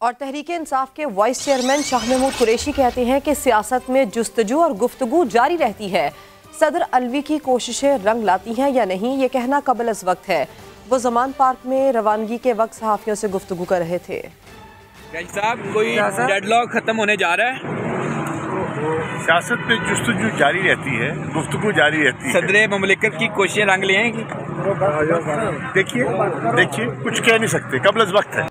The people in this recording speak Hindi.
और तहरीक इंसाफ के वाइस चेयरमैन शाह महमूद कुरेशी कहते हैं कि सियासत में जस्तजू और गुफ्तगु जारी रहती है। सदर अलवी की कोशिशें रंग लाती हैं या नहीं ये कहना कबल अज वक्त है। वो जमान पार्क में रवानगी के वक्त सहाफ़ियों से गुफ्तु कर रहे थे। साहब कोई डेडलॉक खत्म होने जा रहा है? सियासत में जस्तजू जारी रहती है गुफ्तु जारी रहती है। सदर ममलिकत की कोशिशें रंग लेंगी देखिए देखिए कुछ कह नहीं सकते कबल वक्त है।